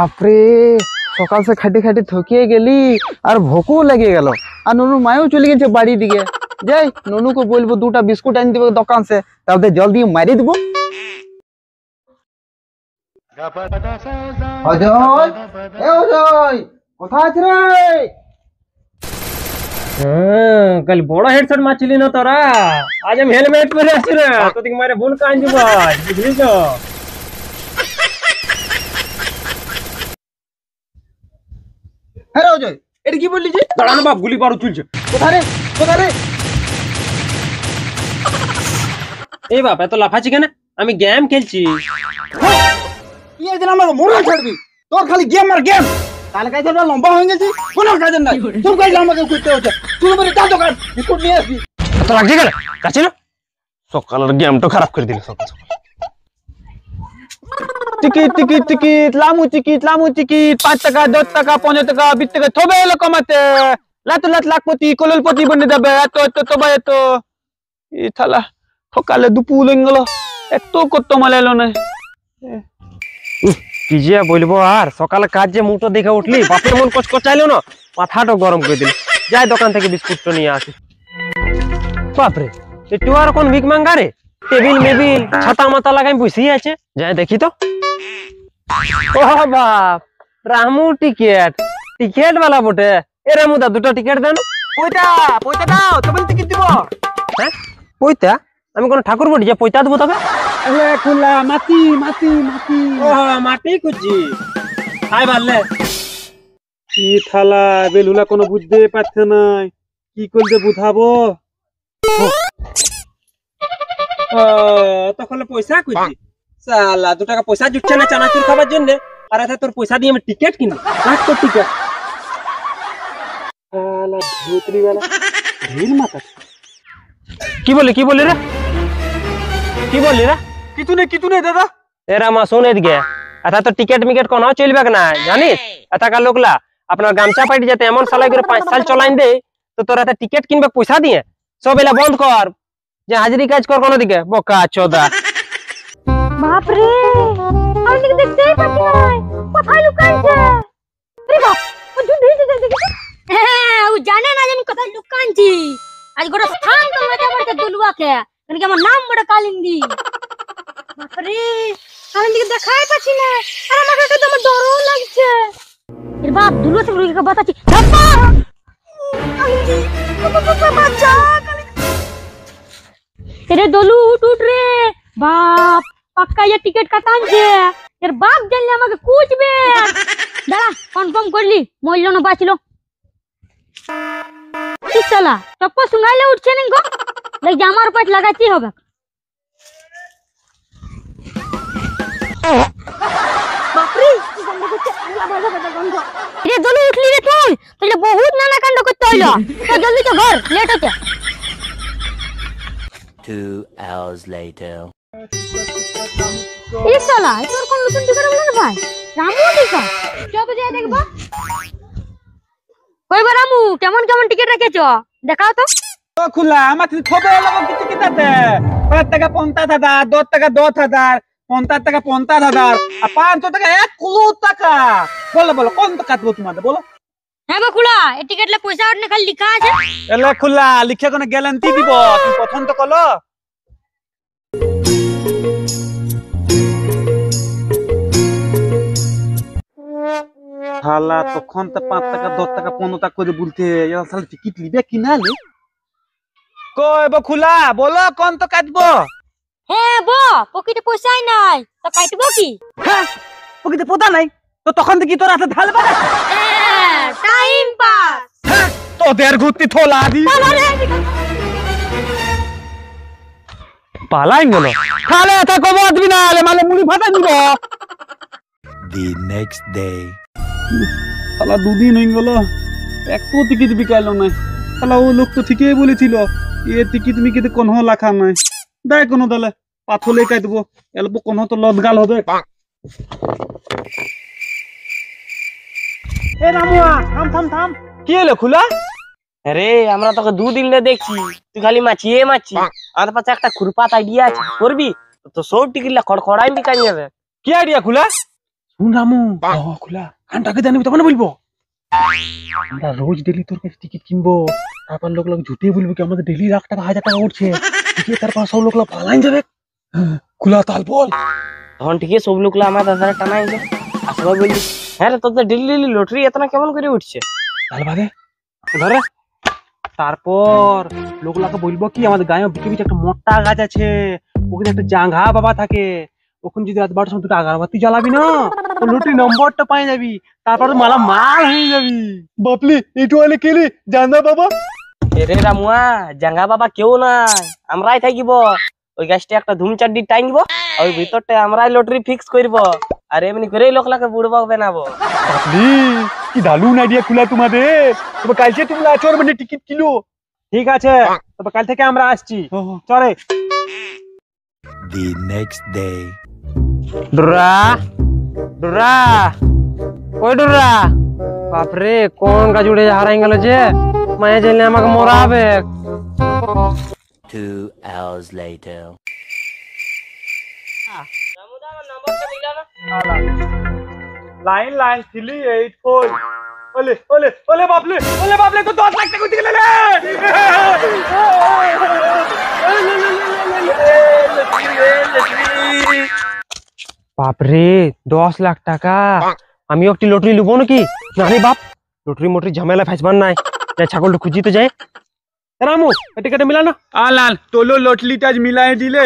বাপরে সকাল সে খাটি খাটি থকিয়ে গেলি আর ভোকও লেগে গেল আর ননু মায়ও চলে গেছে বাড়ি দিকে যাই ননুকে বলবো দুটা বিস্কুট আনি দিবে দোকান সে তাহলে জল দিয়ে মারি দিব অজয় এ অজয় কোথায় আছে রে হ্যাঁ কাল বড় হেডশট মারছিলি না তোরা আজ আমি হেলমেট পরে আছি রে তোদিকে মারে ভুল কান দিব বুঝলি তো হ্যাঁ অজয় এটা কি বললি যে? দাঁড়ানো বাপ গুলি বারু চলছে কোথায় রে? কোথায় রে? এই বাপ এত লাফাচ্ছি কেন? আমি গেম খেলছি। দিন আমাকে মরে ছাড়বি। তোর খালি গেম আর গেম কাল কাজ লম্বা হয়ে গেছে কোনো কাজ নাই। তোর কাজ আমাকে করতে হচ্ছে। তুই বলে যা দোকান বিস্কুট নিয়ে আসবি। এত লাগছে কেন কাছে না? সকালের গেমটা খারাপ করে দিলে সকাল সকাল। টিকিট টিকিট টিকিট লামু টিকিট লামু টিকিট পাঁচ টাকা দশ টাকা পনেরো টাকা বিশ টাকা থবে এলো কমাতে লাত লাত লাখপতি কললপতি বনে যাবে এত এত তবে এত। ই থালা সকালে দুপুর হয়ে গেল এত কত মাল এলো না কি যে বলব আর সকালে কাজ যে মুটো দেখে উঠলি বাপের মন কচ কচাইলো না মাথাটা গরম করে দিল। যাই দোকান থেকে বিস্কুটটা নিয়ে আসি। বাপরে একটু আর কোন ভিক মাঙ্গা রে? টেবিল মেবিল ছাতা মাতা লাগাই বসেই আছে। যাই দেখি তো। ও বাপ রামু টিকেট। টিকেট वाला বটে। এ রামু দা দুটো টিকেট দেন। পয়তা পয়তা দাও তবে টিকিট দিব। হ্যাঁ? পয়তা? আমি কোন ঠাকুর বটি যে পয়তা দেবো তবে? এলে খোলা মাটি মাটি মাটি। ও মাটি খুঁজছি। হাই ভাললে কি থালা বেলুলা কোনো বুঝতে পারছে না কি করতে বুঝাবো? তখন পয়সা খুঁজছি সালা দু টাকা পয়সা জুটছে না চানাচুর খাবার জন্য আর এতে তোর পয়সা দিয়ে আমি টিকিট কিনবো কাট তোর টিকিট থালা ধুতরি বেলা ঢিল মাথা কি বলি কি বলি রে কি বলি রে কিছু নেই কিছু নেই দাদা এরা মা শোন এদিকে এটা তো টিকিট মিকেট কোনো চলবে না জানিস এটাকার লোকলা আপনার গামছা পাইটি যাতে এমন সালাই করে পাঁচ সাল চলাইন দে তো তোর এত টিকিট কিনবে পয়সা দিয়ে সব এলা বন্ধ কর যে হাজিরি কাজ কর কোনো দিকে বোকা চোদা বাপরে আমি দিকে দেখতেই পাচ্ছি না কোথায় লুকাইছে আরে বাপ ও জুন হয়েছে দেখি হ্যাঁ ও জানে না যে আমি কোথায় লুকাইছি আজ গোটা স্থান তো মেজা পড়ছে দুলুয়াকে কারণ কি আমার নাম বড় কালিন্দি বাপরে আমি দিকে দেখাই পাচ্ছি না আর আমার কাছে তো আমার ডরও লাগছে এর বাপ দুলুয়া থেকে রুইকে বাতাচ্ছি ধাপ্পা কালিন্দি तेरे दोलू टूट रहे बाप, पक्का ये टिकट का तान छे तेरे बाप जल ले मगे कुछ बे दादा कंफर्म कर ली? मोइलो न बाचलो की चला चप्पल सुनाई ले उठ छे निंगो लग जामा रुपए लगाती हो बाप रे की दोलू उठ ली रे तू तेरे बहुत नाना कांड करते होइलो तो जल्दी तो घर, लेट हो जा Two hours later. এই শালা তোর কোন নতুন টিকিট বলে না ভাই? রামু টিকিট চল তো যাই দেখব। কইবা রামু কেমন কেমন টিকিট রেখেছো? দেখাও তো। তো খোলা আমাকে থবে এলো কিছু কিতাতে পাঁচ টাকা পঞ্চাশ হাজার দশ টাকা দশ হাজার পঞ্চাশ টাকা পঞ্চাশ হাজার আর পাঁচশো টাকা এক কুলো টাকা। বলো বলো কোন তো কাটবো তোমাদের বলো। হ্যাঁ বাকুড়া এই টিকিটলে পয়সা ওঠনে খালি লেখা আছে? এলে খোলা লিখে কোনো গ্যারান্টি দিব? তুমি প্রথম তো কলো শালা তখন তো পাঁচ টাকা দশ টাকা পনেরো টাকা করে বলতে এরা শালা টিকিট লিবে কিনা লে? কই বো খোলা বলো কোন তো কাটবো? হ্যাঁ বো পকেটে পয়সাই নাই তো কাটবো কি? হ্যাঁ ওকে পোতা নাই তো তখন থেকে তোর হাতে ঢাল বাড়া টাইম পাস তোদের ঘুরতি থোলা দি। পালাই গেল তাহলে এটা কব দিবি না হলে মানে মুড়ি ফাটা দিব। The next day. শালা দুদিন হয়ে গেল। একটু টিকিট বিকাইলো নাই। শালা ও লোক তো ঠিকই বলেছিল এ টিকিট মিকিট কোনো লেখা নাই। দেয় কোনো তাহলে পাথলে কাই দেবো। এলবো কোনো তো লদগাল হবে। এ রামুয়া থাম থাম থাম কি হলো খুলা আরে আমরা তোকে দুদিন ধরে দেখছি তুই খালি মাছিয়ে মাছি আমাদের পাশে একটা খুরপাত আইডিয়া আছে করবি তো সব টিকিট খড়খড়াই বিকাই যাবে কি আইডিয়া খুলা শুন রামু খোলা কানটাকে জানিবি তখন বলবো আমরা রোজ ডেলি তোর কাছে টিকিট কিনবো তারপর লোক লোক ঝুটে বলবো কি আমাদের ডেলি লাখ টাকা হাজার টাকা উঠছে দিয়ে তারপর সব লোক পালাইন যাবে খোলা তাল বল তখন ঠিকই সব লোকলা আমার দাদারা টানাই যায় আর সবাই বলছি হ্যাঁ রে তোদের ডেলি ডেলি লটারি এতনা কেমন করে উঠছে? তাল বাদে। ধরে তারপর লোকলাকে বলব কি আমাদের গায়ে বিকে বিচে একটা মোটা গাছ আছে ওখানে একটা জাঙ্ঘা বাবা থাকে ওখানে যদি রাত বারোটার সময় দুটো আগারবাতি জ্বালাবি না তো লুটি নম্বরটা পাই যাবি তারপর তো মালা মাল হয়ে যাবি। বাপলি এটু আলে কেলে জানা বাবা? এরে রামুয়া জাঙ্গা বাবা কেউ নাই আমরাই থাকিব। ওই গাছটা একটা ধুম চাড্ডি টাইনব ওই ভিতরটা আমরাই লটারি ফিক্স করব। আর এমনি করেই লোকলাকে বুড়বাক বানাবো বাপলি কি দারুণ আইডিয়া খুলা তোমাদের তবে কালকে তুমি আছো আর মানে টিকিট কিলো ঠিক আছে তবে কাল থেকে আমরা আসছি চলে The next day. ডুরা ডুরা ওই ডুরা বাপরে কোন গাছ উড়ে হারাই গেল যে মায়া জানলে আমাকে মরাবে Two hours later. Line line three eight four ওলে ওলে ওলে বাপলে ওলে বাপলে তো দশ লাখ টাকা উঠে গেলে বাপরে দশ লাখ টাকা আমি একটি লটারি লুবো নাকি নারে বাপ লটারি মোটরি ঝামেলা ফাইসবার নাই যাই ছাগলটা খুঁজিতে যাই রামু টিকেটে মিলানো আলাল তোলো লটলিটা আজ মিলাই দিলে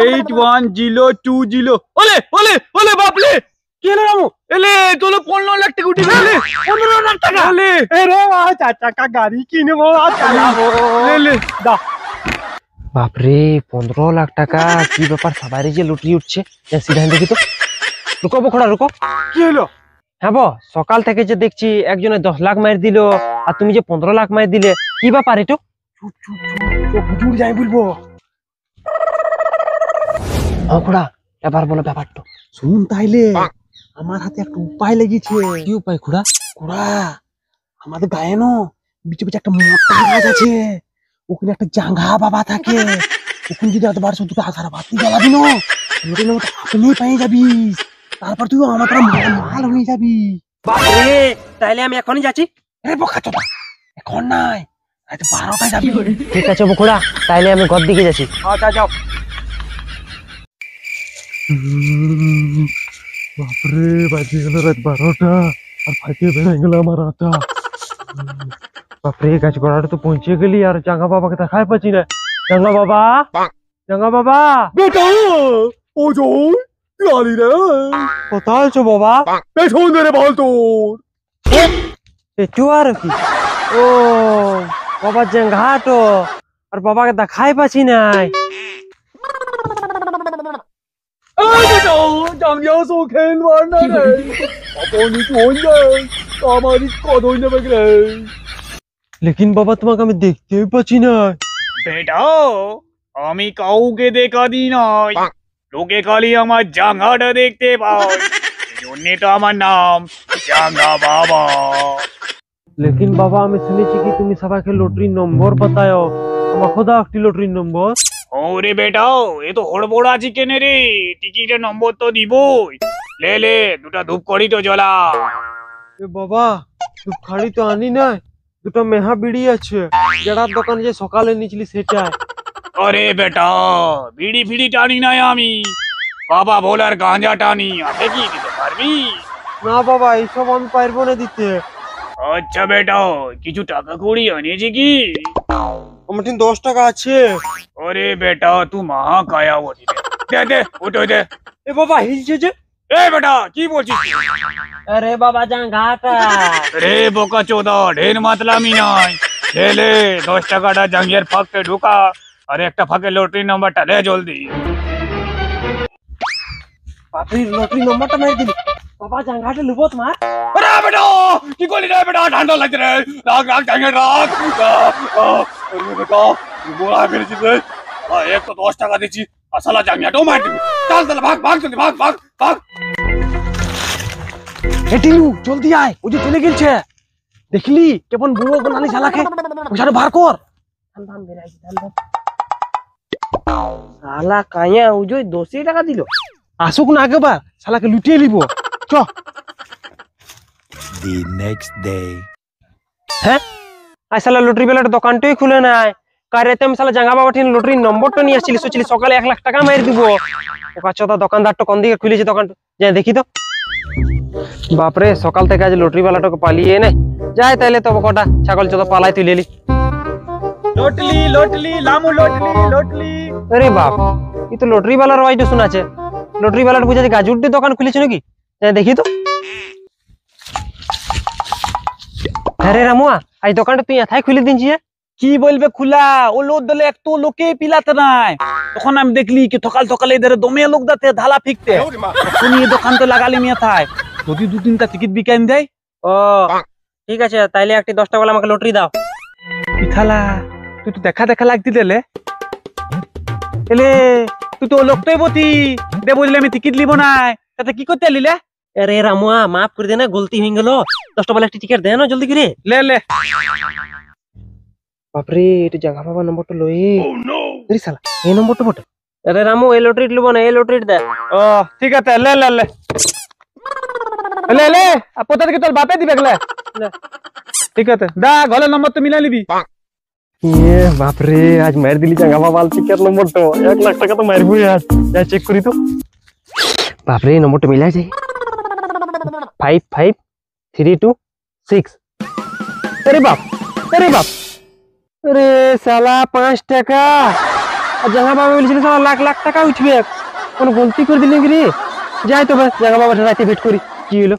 Eight one zero two zero ওলে ওলে ওলে বাপলে কি হলো রামু? এলে তোলো পনেরো লাখ টাকা উঠে গেলে পনেরো লাখ টাকা? ওলে এ রে চার চাকা গাড়ি কিনবো আর চালাবো এলে দা। বাপরে পনেরো লাখ টাকা কি ব্যাপার? সবারই যে লুটি উঠছে দেখি তো। রুকো বখড়া রুকো। কি হলো? হ্যাঁ বো, সকাল থেকে যে দেখছি একজনে দশ লাখ মার দিল আর তুমি যে পনেরো লাখ মার দিলে কি ব্যাপার এটো? চুপ চুপ চুপ যাই বলব। হকড়া এবার বলো ব্যাপারটা। শুন তাইলে আমার হাতে একটা উপায় লেগেছে। কি উপায় খুড়া কোড়া আমাদের গায়ে নো বিচে বিচে একটা মোটা গাছ আছে। ওখানে একটা জাঙ্ঘা বাবা থাকে। ওখানে যদি এত বারশো দুটো আসার বাতি জ্বালাবি না আপনি পেয়ে যাবি তারপর তুই আমার তোরা মাল মাল হয়ে যাবি। বাপরে তাইলে আমি এখনই যাচ্ছি? আরে বোকা চোদা এখন নাই রাত বারোটায় যাবি। ঠিক আছে বকুড়া তাইলে আমি ঘর দিকে যাচ্ছি। আচ্ছা যাও। বাপরে বাজে গেল রাত বারোটা আর ফাইতে বেড়ে গেল আমার আটা বাপরে গাছ গোড়াটা তো পৌঁছে গেলি আর জাঙ্গা বাবাকে দেখাই পাচ্ছি না জাঙ্গা বাবা জাঙ্গা বাবা বেটা ও জোর তুই আলি রে কোথায় আছো বাবা পেছন ধরে বল তোর একটু আর কি ও বাবা জাঙ্গাটো আর বাবাকে দেখাই পাচ্ছি নাই এই বেটা জাঙ্গিয়া সো খেল মারনা রে আপনি কোন যায় আমারই কদই নেবে রে লেকিন বাবা তোমাকে আমি দেখতেই পাচ্ছি না বেটা আমি কাউকে দেখা দিই নয় লোকে খালি আমার জাঙ্গাটা দেখতে পায় জন্যে তো আমার নাম জাঙ্গা বাবা লেকিন বাবা আমি শুনেছি কি তুমি সবাইকে লটারির নম্বর বাতায়ো আমাকে দাও একটি লটারির নম্বর ওরে বেটা এ তো হড়বড় আছি কেনে রে টিকিটের নম্বর তো দিবই লে লে দুটা ধূপ করি তো জ্বলা এ বাবা খাড়ি তো আনি নাই দুটো মেহা বিড়ি আছে যেটার দোকানে যে সকালে নিয়েছিলি সেটা আরে বেটা বিড়ি ফিড়ি টানি নাই আমি বাবা বলার গাঁজা টানি আছে কি দিতে পারবি না বাবা এইসব আমি পারব না দিতে আচ্ছা বেটা কিছু টাকা কড়ি আনিয়েছি কি আমার ঠিক দশ টাকা আছে আরে বেটা তুই মহা কায়া বলি রে। দে দে ওটো দে এ বাবা হিলছে যে এ বেটা কি বলছিস আরে বাবা জাঙ্গাটা রে বোকা চোদা ঢের মাতলামি নয় লে লে দশ টাকাটা জাঙ্গিয়ার ফাঁকে ঢোকা আর একটা ফাঁকে লটারি নাম্বারটা দে জলদি বাপরে লটারি নম্বরটা মেরে দিলি বাবা জাঙ্গাটা লুবো তোমার আরে বেটা কি করলি রে বেটা ঠান্ডা লাগছে রে রাগ রাগ জাঙ্গিয়ার রাগ আরে বেটা বোলা ফেলেছিস এক তো দশ টাকা দিচ্ছি আর সালা জাঙ্গিয়াটাও মার দিবি চল চল ভাগ ভাগ জলদি ভাগ ভাগ ভাগ এ জলদি আয় ও যে চলে গেছে দেখলি কেমন বুড়ো বানালি শালাকে। পয়সাটা বার কর। শালা কায়া উজোই দশই টাকা দিল। আসুক না আগেবার শালাকে লুটিয়ে নিব। চ। The next day. আই সালা লটারি বেলার দোকানটাই খুলে নাই। কারেতে আমি সালা জাঙ্গা বাবা ঠিক লটারির নম্বরটা নিয়ে আসছিলি সোচলি সকালে এক লাখ টাকা মারি দিব। ওকা চোদা দোকানদারটা কোন দিকে খুলেছে দোকান যাই দেখি তো। বাপরে সকাল থেকে আজ লটারি বেলাটাকে পালিয়ে নাই যাই তাইলে তো কটা ছাগল চোদা পালাই তুই লেলি লোটলি লোটলি লামু লোটলি লোটলি। আরে বাপ ই তো লটারি বেলার ওয়াইটা শোনাছে লটারি বেলার বুঝাচ্ছে গাজুরটি দোকান খুলেছে নাকি? দেখি তো। হ্যাঁ রে রামুয়া আজ দোকানটা তুই এথাই খুলে দিনছি যে? কি বলবে খুলা? ও লোক দলে এক লোকে পিলাতে নাই। তখন আমি দেখলি কি সকাল সকালে এদের দমে লোক দাতে ধালা ফিকতে। তুমি এই দোকান তো লাগালি মিয়া থাই যদি দু তিনটা টিকিট বিকাইন দেয়? ও ঠিক আছে তাইলে একটি দশটা বেলা আমাকে লটারি দাও। পিঠালা তুই তো দেখা দেখা লাগতি দেলে এলে তুই তো ও লোকটাই বতি। দে বললে আমি টিকিট লিব নাই। তাতে কি করতে লিলে আরে রামুয়া মাফ করে দে না গলতি হয়ে গেল। দশটা বেলা একটি টিকিট দে না জলদি করে। লে লে। বাপরে এটা জাগা বাবা নম্বরটা লই আরে শালা এই নম্বরটা বটে। আরে রামু এই লটারি লব না এই লটারি দে। ও ঠিক আছে লে লে লে। লে লে আর পোতা থেকে তোর বাপে দিবে গেলে ঠিক আছে দা ঘরের নম্বর তো মিলাই নিবি। এ বাপরে আজ মার দিলি জাগা বাবা টিকিট নম্বরটা। এক লাখ টাকা তো মারবো আজ যা চেক করি তো। বাপরে এই নম্বরটা মিলাই যাই। five five three two six আরে বাপ আরে বাপ আরে সালা পাঁচ টাকা আর জাঙ্গা বাবা বলছিল সালা লাখ লাখ টাকা উঠবে কোন গলতি করে দিলি কি রে যাই তো ভাই জাঙ্গা বাবা রাতে ভেট করি কি হলো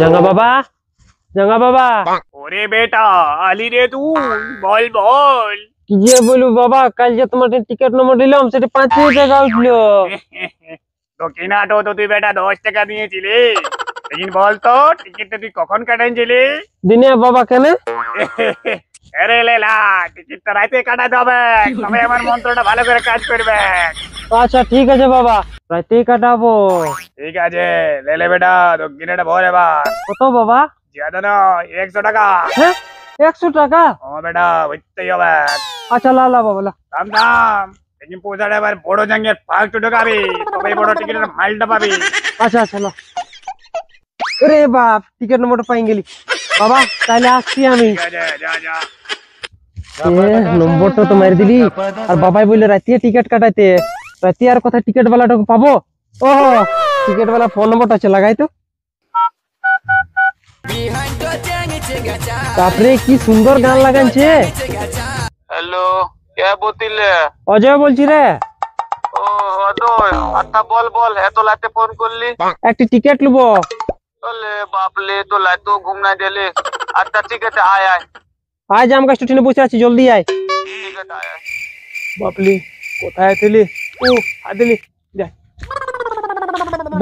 জাঙ্গা বাবা জাঙ্গা বাবা ওরে বেটা আলি রে তুই বল বল কি যে বলু বাবা কাল যে তোমার টিকিট নম্বর দিলাম সেটা পাঁচ হাজার টাকা উঠলো তো কিনাটো তো তুই বেটা দশ টাকা দিয়েছিলি लेकिन বল তো টিকিটটা তুই কখন কাটাইছিলি দিনে বাবা কেন আরে লেলা টিকিটটা রাতে কাটাতে হবে তবে আমার মন্ত্রটা ভালো করে কাজ করবে আচ্ছা ঠিক আছে বাবা রাতেই কাটাবো ঠিক আছে লেলে বেটা তো কিনেটা ভর এবার কত বাবা ज्यादा না একশো টাকা হ্যাঁ एक सौ टका? अच्छा ला ला बाबा टिकट वाला डॉग पाबो। ओह टिकट वाला फ़ोन नंबर तो तो। তারপরে কি সুন্দর গান লাগানছে হ্যালো কে বতিলে? অজয় বলছি রে। ও অদয় আচ্ছা বল বল এত লাতে ফোন করলি? একটি টিকিট লুবো। বলে বাপলে তো লাইতো ঘুম না দিলে। আচ্ছা ঠিক আছে আয় আয়। আজ আম গাছ টুটিনে বসে আছি জলদি আয়। ঠিক আছে আয় আয়। বাপলি কোথায় ছিলি ও আদিলি যা।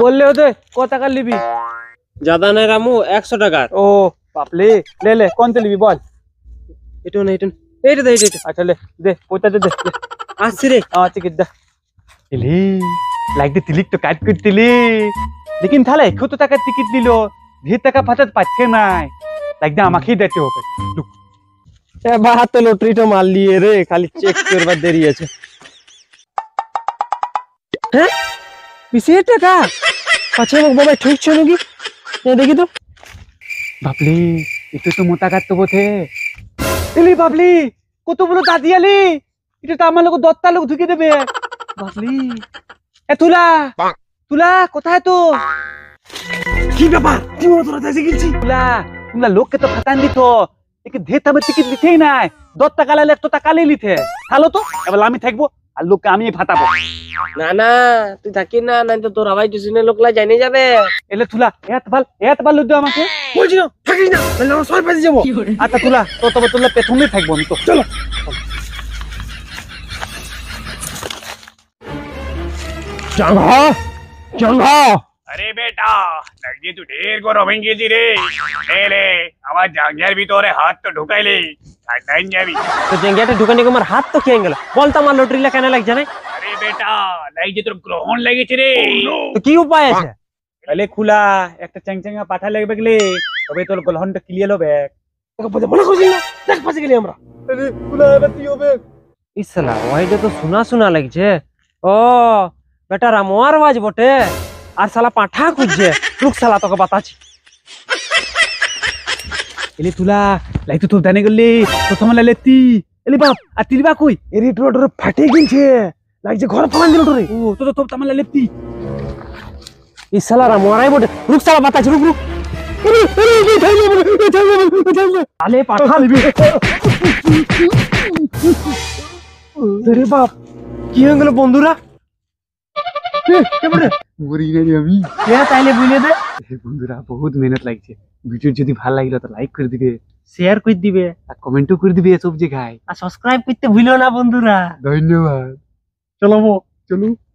বললে ওতে ক টাকা নিবি? জাদা নাই রামু একশো টাকার। ও বাপলে লে লে কোন তেলবি বল। এটো না এটো এইটা দে এইটা আচ্ছা লে দে ওইটা দে দে আসছি রে। আচ্ছা কি দে। এলি লাইক দি তিলিক তো কাট করে দিলি। লেকিন তাহলে কত টাকা টিকিট দিল। ভি টাকা ফাটাত পাচ্ছে নাই। লাইক দা আমাকেই দিতে হবে। লুক। এ বাহাত হাতে তো মাল লিয়ে রে খালি চেক করবার দেরি আছে। হ্যাঁ? পিছিয়ে টাকা? আচ্ছা বাবা ঠিক ঠুকছে নাকি? দেখি তো। বাবলি একটু তো মোটা কাটতে বটে ইলি বাবলি কত বলো দাদি আলি এটা তো আমার লোক দত্তা লোক ঢুকে দেবে। বাবলি এ তুলা তুলা কোথায় তো? কি ব্যাপার? কি হলো তোরা দেশে গেছি তুলা তুলা লোককে তো ফাটান দিত। একে ধের তাবে টিকিট লিতেই নাই। দশ টাকা লাইলে একশো টাকা লে লিতে। ভালো তো? এবার আমি থাকব। আর লোককে আমি ফাটাবো। না না তুই থাকি না নাই তো তোর আবাই টুসিনের লোকলা জানে যাবে। এলে তুলা এত ভালো এত ভালো লোক আমাকে? বলছি না থাকিস না তাহলে আমরা সবাই পেতে যাব। আচ্ছা তুলা তো তবে তুলা পেছনেই থাকব আমি তো। চলো। জাঙ্গা জাঙ্গা আরে বেটা লাগছে তুই ঢের গরম হয়ে গেছি রে লে লে আমার জাঙ্গিয়ার ভিতরে হাত তো ঢুকাইলে ঠান্ডাই যাবি তো জেঙ্গিয়াটা ঢুকানি আমার হাত তো খেয়ে গেল বলতো আমার লটারিলা কেন লাগছে না আরে বেটা লাগছে তোর গ্রহণ লেগেছে রে তো কি উপায় আছে তাহলে খুলা একটা চ্যাংচ্যাঙ্গা পাঠা লাগবে গেলে তবে তোর গ্রহণটা ক্লিয়ার হবে মনে করছিস না দেখ পাশে গেলি আমরা আরে খুলা এবার কি হবে ইসলা ওইটা তো শোনা শোনা লাগছে ও বেটারা মোয়ার বাজ বটে আর সালা পাঠা খুঁজছে। লুক সালা তোকে বাতাছি এলে তুলা লাই তো তোর দানে গেলি, প্রথম লাইলেতি এলে বাপ, আর তিলবা কই? এরি টোরে ফাটে গিলছে লাগছে ঘর ফালান দিল টোরে ও, তো তো তোর তামা লাইলেতি এই শালারা মোয়ারাই বটে। রুক সালা বাতাছি রুক রুক আলে পাঠা দিবি রে বাপ, কি হয়ে গেল বন্ধুরা? আমি। তাইলে বুঝলে দে। বন্ধুরা বহুত মেহনত লাগছে। ভিডিও যদি ভালো লাগল তো লাইক করে দিবে শেয়ার করে দিবে। আর কমেন্টও করে দিবে সব জায়গায়। আর সাবস্ক্রাইব করতে ভুলো না বন্ধুরা। ধন্যবাদ। চলো চলো।